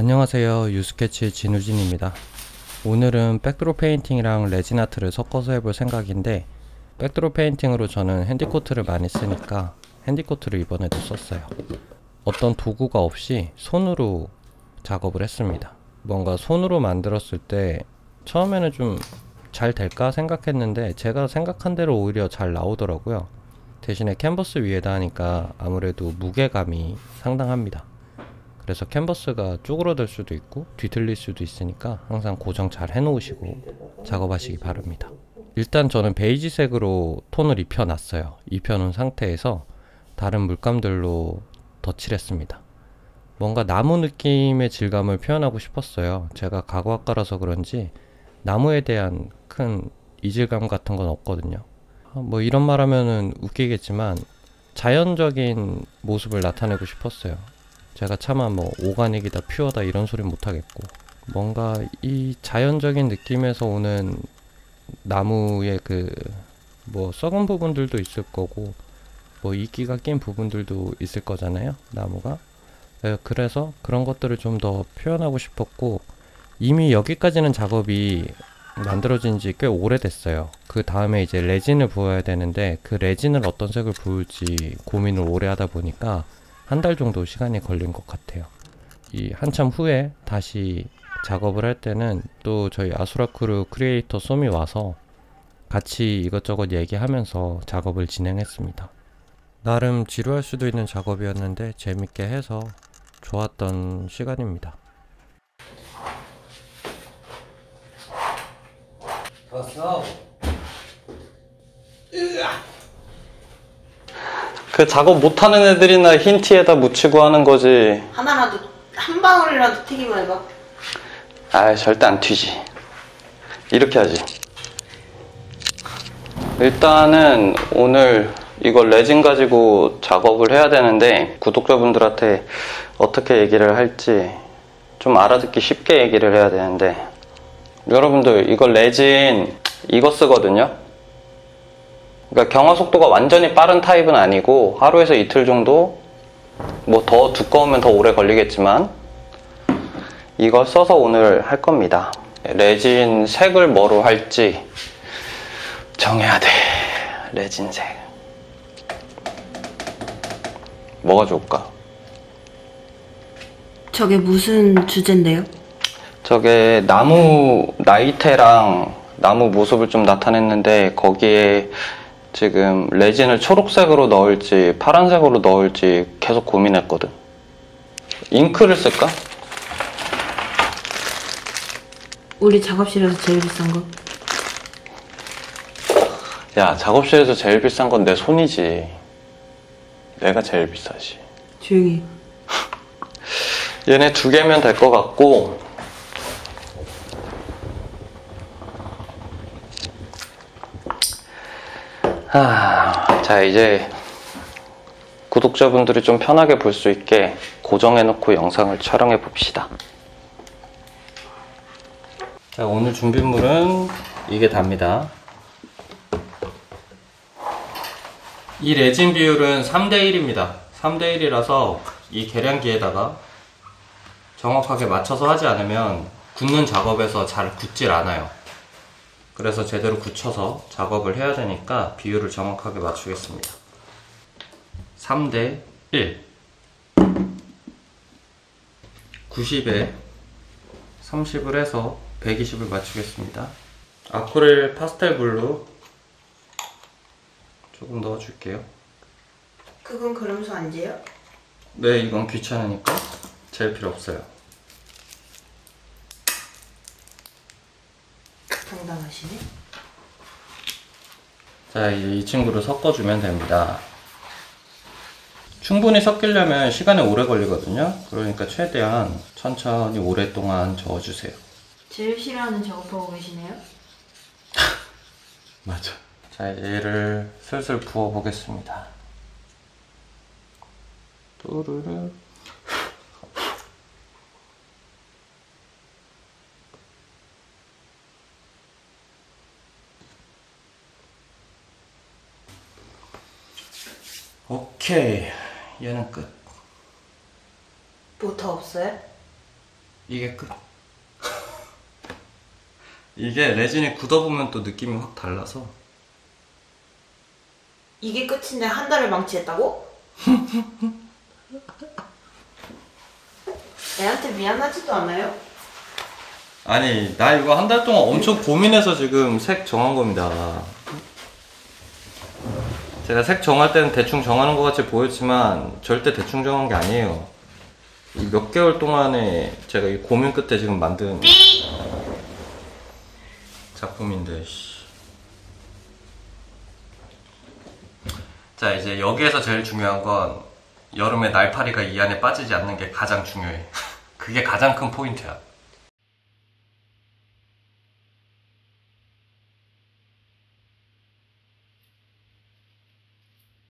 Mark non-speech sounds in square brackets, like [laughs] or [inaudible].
안녕하세요. 유스케치 진우진입니다. 오늘은 backdrop 페인팅이랑 레진 아트를 섞어서 해볼 생각인데 backdrop 페인팅으로 저는 핸디코트를 많이 쓰니까 핸디코트를 이번에도 썼어요. 어떤 도구가 없이 손으로 작업을 했습니다. 뭔가 손으로 만들었을 때 처음에는 좀 잘 될까 생각했는데 제가 생각한 대로 오히려 잘 나오더라고요. 대신에 캔버스 위에다 하니까 아무래도 무게감이 상당합니다 그래서 캔버스가 쪼그러들 수도 있고 뒤틀릴 수도 있으니까 항상 고정 잘 해놓으시고 작업하시기 바랍니다. 일단 저는 베이지색으로 톤을 입혀놨어요. 입혀놓은 상태에서 다른 물감들로 덧칠했습니다. 뭔가 나무 느낌의 질감을 표현하고 싶었어요. 제가 가구학과라서 그런지 나무에 대한 큰 이질감 같은 건 없거든요. 뭐 이런 말 하면은 웃기겠지만 자연적인 모습을 나타내고 싶었어요. 제가 차마 뭐 오가닉이다 퓨어다 이런 소리 못 하겠고 뭔가 이 자연적인 느낌에서 오는 나무의 그 뭐 썩은 부분들도 있을 거고 뭐 이끼가 낀 부분들도 있을 거잖아요 나무가. 네, 그래서 그런 것들을 좀 더 표현하고 싶었고 이미 여기까지는 작업이 만들어진 지 꽤 오래됐어요. 그 다음에 이제 레진을 부어야 되는데 그 레진을 어떤 색을 부을지 고민을 오래 하다 보니까 한 달 정도 시간이 걸린 것 같아요 이 한참 후에 다시 작업을 할 때는 또 저희 아수라크루 크리에이터 솜이 와서 같이 이것저것 얘기하면서 작업을 진행했습니다. 나름 지루할 수도 있는 작업이었는데 재밌게 해서 좋았던 시간입니다. 왔어. 그 작업 못하는 애들이나 흰 티에다 묻히고 하는 거지. 하나라도 한 방울이라도 튀기면 해봐. 아 절대 안 튀지. 이렇게 하지. 일단은 오늘 이걸 레진 가지고 작업을 해야 되는데 구독자분들한테 어떻게 얘기를 할지 좀 알아듣기 쉽게 얘기를 해야 되는데 여러분들 이거 레진 이거 쓰거든요. 그러니까 경화 속도가 완전히 빠른 타입은 아니고 하루에서 이틀 정도 뭐 더 두꺼우면 더 오래 걸리겠지만 이걸 써서 오늘 할 겁니다. 레진 색을 뭐로 할지 정해야 돼. 레진 색. 뭐가 좋을까? 저게 무슨 주제인데요? 저게 나무 나이테랑 나무 모습을 좀 나타냈는데 거기에 지금 레진을 초록색으로 넣을지 파란색으로 넣을지 계속 고민했거든. 잉크를 쓸까? 우리 작업실에서 제일 비싼 거. 야, 작업실에서 제일 비싼 건 내 손이지. 내가 제일 비싸지. 조용히. [laughs] 얘네 두 개면 될 것 같고, 아, 자, 이제 구독자분들이 좀 편하게 볼 수 있게 고정해놓고 영상을 촬영해 봅시다. 자, 오늘 준비물은 이게 답니다. 이 레진 비율은 3대1입니다. 3대1이라서 이 계량기에다가 정확하게 맞춰서 하지 않으면 굳는 작업에서 잘 굳질 않아요. 그래서 제대로 굳혀서 작업을 해야 되니까 비율을 정확하게 맞추겠습니다. 3대 1 90에 30을 해서 120을 맞추겠습니다. 아크릴 파스텔 blue 조금 넣어줄게요. 그건 그러면서 안 재요? 네, 이건 귀찮으니까 젤 필요 없어요. 당당하시네. 자, 이제 이 친구를 섞어주면 됩니다. 충분히 섞이려면 시간이 오래 걸리거든요. 그러니까 최대한 천천히 오랫동안 저어주세요. 제일 싫어하는 작업하고 계시네요? [laughs] 맞아. 자, 얘를 슬슬 부어보겠습니다. 또르르. 오케이. 얘는 끝. 뭐 더 없어요? 이게 끝. [laughs] 이게 레진이 굳어보면 또 느낌이 확 달라서 이게 끝인데 한 달을 망치했다고? [laughs] 애한테 미안하지도 않아요? 아니 나 이거 한 달 동안 엄청 고민해서 지금 색 정한 겁니다 제가 색 정할 때는 대충 정하는 것 같이 보였지만 절대 대충 정한 게 아니에요. 이 몇 개월 동안에 제가 이 고민 끝에 지금 만든 작품인데 씨. 자 이제 여기에서 제일 중요한 건 여름에 날파리가 이 안에 빠지지 않는 게 가장 중요해. [laughs] 그게 가장 큰 포인트야